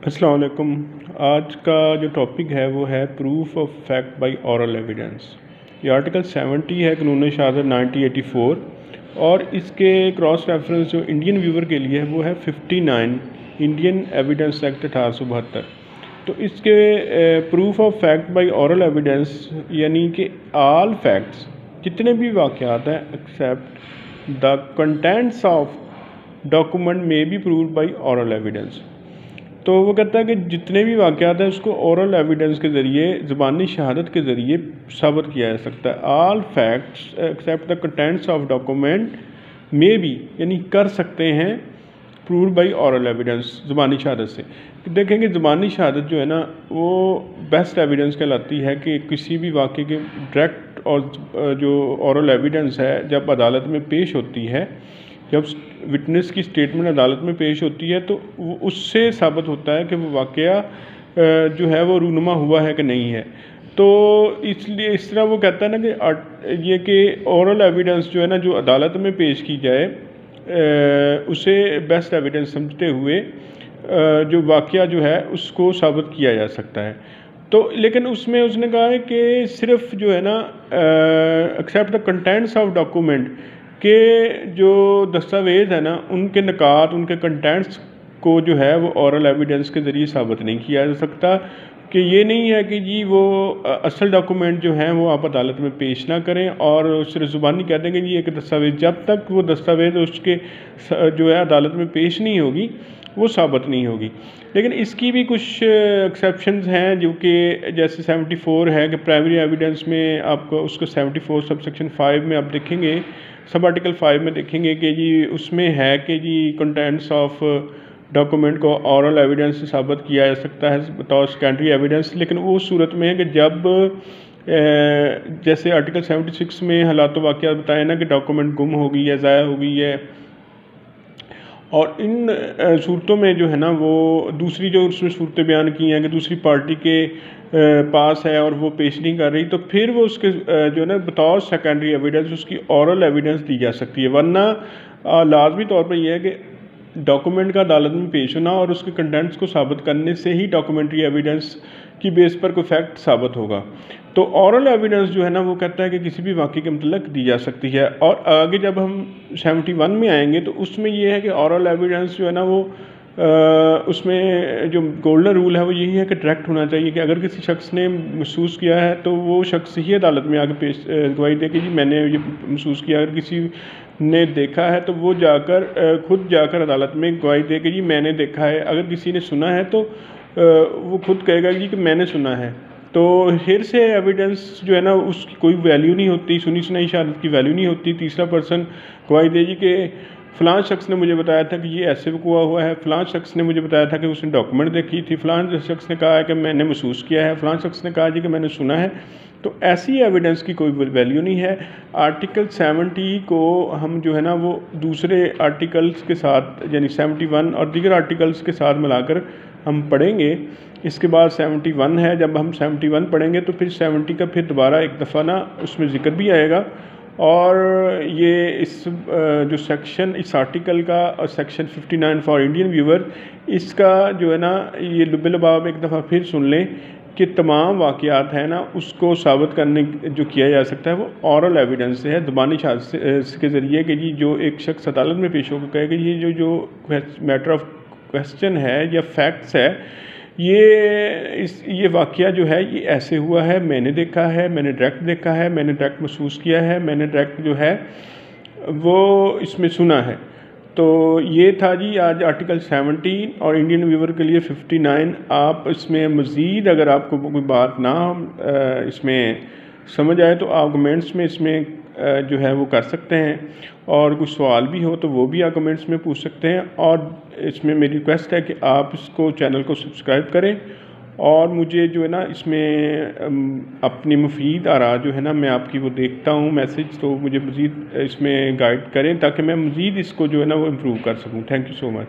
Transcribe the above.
अस्सलाम वालेकुम। आज का जो टॉपिक है, वो है proof of fact by oral evidence ये आर्टिकल 70 है, कानून शहादत 1984 और इसके क्रॉस रेफरेंस जो इंडियन व्यूवर के लिए है, वो है 59 इंडियन एविडेंस एक्ट अठारह सौ बहत्तर. तो इसके proof of fact by oral evidence यानी कि आल फैक्ट्स जितने भी वाक़ात हैं except the contents of document में be prove by oral evidence तो वो कहता है कि जितने भी वाक़ात हैं, उसको औरल एविडेंस के ज़रिए, ज़बानी शहादत के ज़रिए साबित किया जा सकता है। All facts except the contents of document मे भी यानी कर सकते हैं प्रूव बाई औरल एविडेंस ज़बानी शहादत से। देखेंगे, ज़बानी शहादत जो है ना, वो बेस्ट एविडेंस कहलाती है कि किसी भी वाक़े के डायरेक्ट और, जो औरल एविडेंस है, जब अदालत में पेश होती है जब विटनेस की स्टेटमेंट अदालत में पेश होती है तो उससे साबित होता है कि वो वाक़ जो है वो रूनुमा हुआ है कि नहीं है। तो इसलिए इस तरह वो कहता है ना कि ये कि औरल एविडेंस जो है ना, जो अदालत में पेश की जाए उसे बेस्ट एविडेंस समझते हुए जो वाक़ जो है, उसको साबित किया जा सकता है। तो लेकिन उसमें उसने कहा है कि सिर्फ़ जो है ना except the contents of document के जो दस्तावेज़ है ना, उनके नकात उनके कंटेंट्स को जो है वो औरल एविडेंस के ज़रिए साबित नहीं किया जा सकता। कि ये नहीं है कि जी वो असल डॉक्यूमेंट जो हैं वो आप अदालत में पेश ना करें और सिर्फ़ ज़ुबानी कह देंगे जी एक दस्तावेज़ जब तक वो दस्तावेज़ उसके जो है अदालत में पेश नहीं होगी, वो साबित नहीं होगी। लेकिन इसकी भी कुछ एक्सेप्शंस हैं जो कि जैसे 74 है कि प्राइमरी एविडेंस में आपको उसको 74 फोर सेक्शन फाइव में आप देखेंगे सब आर्टिकल फाइव में देखेंगे कि जी उसमें है कि जी कंटेंट्स ऑफ़ डॉक्यूमेंट को औरल एविडेंस से साबित किया जा सकता है बताओ सेकेंडरी एविडेंस लेकिन वो सूरत में है कि जब जैसे आर्टिकल 76 में हालात वाक़ बताए ना कि डॉक्यूमेंट गुम हो गई है, ज़ाया हो गई है और इन सूरतों में जो है ना, वो दूसरी जो उसमें सूरतें बयान की हैं कि दूसरी पार्टी के पास है और वो पेश नहीं कर रही तो फिर वो उसके जो है ना, बतौर सेकेंडरी एविडेंस उसकी औरल एविडेंस दी जा सकती है। वरना लाजमी तौर पर यह है कि डॉक्यूमेंट का अदालत में पेश होना और उसके कंटेंट्स को साबित करने से ही डॉक्यूमेंट्री एविडेंस की बेस पर कोई फैक्ट साबित होगा। तो औरल एविडेंस जो है ना वो कहता है कि किसी भी वाक्य के मतलब दी जा सकती है। और आगे जब हम सेवेंटी वन में आएँगे तो उसमें ये है कि औरल एविडेंस जो है ना वो आ, उसमें जो गोल्डन रूल है वो यही है कि डायरेक्ट होना चाहिए कि अगर किसी शख्स ने महसूस किया है तो वो शख्स ही अदालत में आके पेश गवाही दे कि जी मैंने ये महसूस किया। अगर किसी ने देखा है तो वो जाकर खुद जाकर अदालत में गवाही दे कि जी मैंने देखा है। अगर किसी ने सुना है तो वो खुद कहेगा जी कि मैंने सुना है। तो हेर से एविडेंस जो है ना, उसकी कोई वैल्यू नहीं होती सुनी सुनाई शहादत की वैल्यू नहीं होती। तीसरा पर्सन गवाही दे जी कि फ़लाँ शख्स ने मुझे बताया था कि ये ऐसे हुआ हुआ है। फ़लाँ शख्स ने मुझे बताया था कि उसने डॉक्यूमेंट देखी थी। फ़लाँ शख्स ने कहा है कि मैंने महसूस किया है। फ़लाँ शख्स ने कहा जी कि मैंने सुना है। तो ऐसी एविडेंस की कोई वैल्यू नहीं है। आर्टिकल 70 को हम जो है ना, वो दूसरे आर्टिकल्स के साथ, यानी 71 और दीगर आर्टिकल्स के साथ मिलाकर हम पढ़ेंगे, इसके बाद 71 है, जब हम 71 पढ़ेंगे तो फिर 70 का फिर दोबारा एक दफ़ा ना उसमें ज़िक्र भी आएगा। और ये इस जो सेक्शन इस आर्टिकल का, और सेक्शन 59 फॉर इंडियन व्यूवर इसका जो है ना, ये लुबलबाब एक दफ़ा फिर सुन लें कि तमाम वाक़ात हैं ना, उसको साबित करने जो किया जा सकता है वो औरल एविडेंस से है। ज़बानी के ज़रिए कि जी, जो एक शख्स अदालत में पेश होकर कहेगा ये जो जो मैटर ऑफ़ क्वेश्चन है, या फैक्ट्स है, ये इस, ये वाक़ जो है, ये ऐसे हुआ है, मैंने देखा है, मैंने डायरेक्ट देखा है, मैंने डायरेक्ट महसूस किया है, मैंने डायरेक्ट जो है, वो इसमें सुना है। तो ये था जी आज आर्टिकल 17 और इंडियन व्यूवर के लिए 59 आप इसमें मज़ीद अगर आपको कोई बात ना इसमें समझ आए तो आप कमेंट्स में इसमें जो है वो कर सकते हैं। और कुछ सवाल भी हो तो वो भी आप कमेंट्स में पूछ सकते हैं। और इसमें मेरी रिक्वेस्ट है कि आप इसको, चैनल को सब्सक्राइब करें। और मुझे जो है ना, इसमें अपनी मुफीद आरा जो है ना, मैं आपकी वो देखता हूँ मैसेज तो मुझे मज़ीद इसमें गाइड करें ताकि मैं मज़ीद इसको जो है ना, वो इम्प्रूव कर सकूँ। Thank you so much